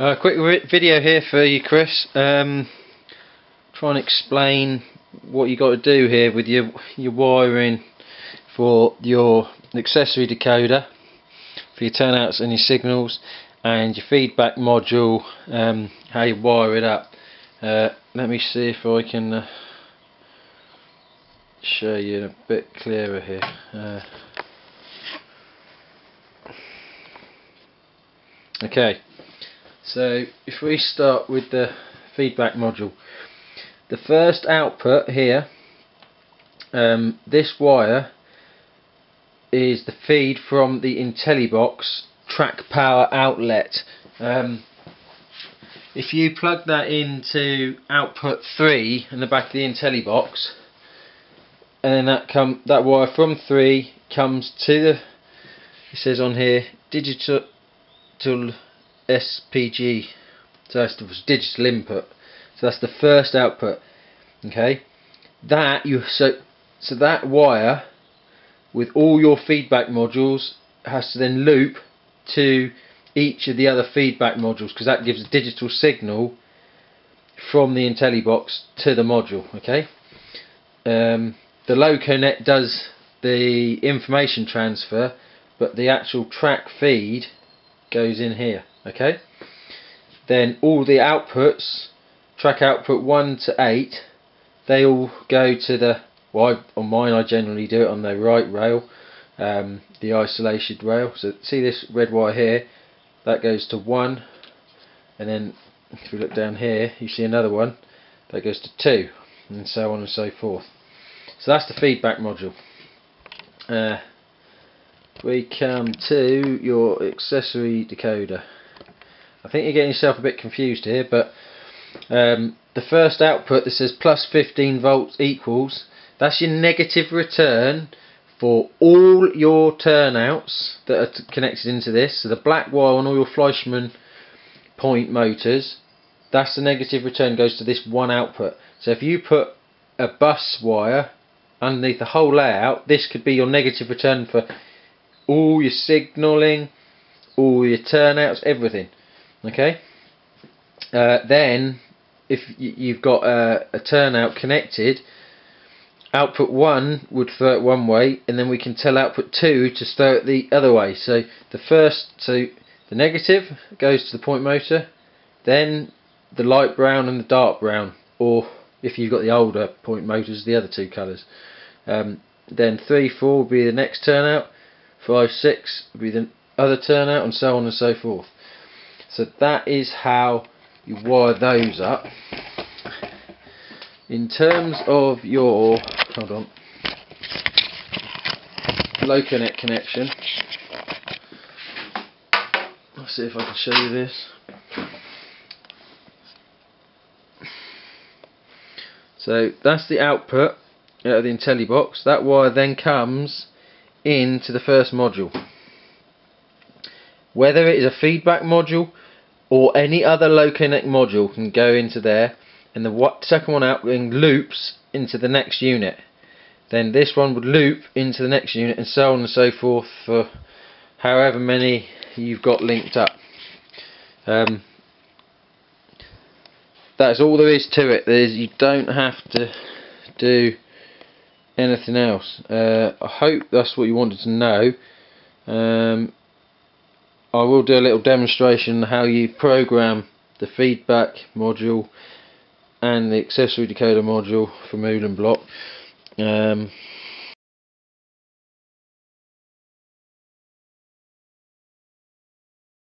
Uh, quick video here for you, Chris. Um, try and explain what you got to do here with your your wiring for your accessory decoder for your turnouts and your signals and your feedback module um, how you wire it up. Uh, let me see if I can uh, show you a bit clearer here. Uh, okay so if we start with the feedback module. The first output here um, this wire is the feed from the IntelliBox track power outlet. Um, if you plug that into output 3 in the back of the IntelliBox and then that come that wire from 3 comes to the it says on here digital SPG so that's the digital input. So that's the first output okay? That you so so that wire with all your feedback modules has to then loop to each of the other feedback modules because that gives a digital signal from the IntelliBox to the module okay? Um, the LocoNet does the information transfer but the actual track feed goes in here okay? Then all the outputs track output 1 to 8 they all go to the well I, on mine I generally do it on the right rail um, the isolation rail. So see this red wire here? That goes to 1 and then if we look down here you see another one that goes to 2 and so on and so forth. So that's the feedback module. Uh, we come to your accessory decoder I think you're getting yourself a bit confused here but um, the first output that says plus 15 volts equals that's your negative return for all your turnouts that are connected into this. So the black wire on all your Fleischmann point motors, that's the negative return goes to this one output. So if you put a bus wire underneath the whole layout, this could be your negative return for all your signalling, all your turnouts, everything. Okay. Uh, then, if you've got a, a turnout connected, output 1 would throw it one way and then we can tell output 2 to throw it the other way. So the first so the negative goes to the point motor then the light brown and the dark brown or if you've got the older point motors the other two colours. Um, then 3 4 will be the next turnout 5 6 will be the other turnout and so on and so forth so that is how you wire those up. In terms of your hold on LocoNet connection. Let's see if I can show you this. So that's the output out of the IntelliBox. That wire then comes into the first module whether it is a feedback module or any other LocoNet module can go into there and the second one out loops into the next unit. Then this one would loop into the next unit and so on and so forth for however many you've got linked up. Um, that's all there is to it. There's, you don't have to do anything else. Uh, I hope that's what you wanted to know. Um, I will do a little demonstration how you program the feedback module and the accessory decoder module from Uhlenbrock. Um,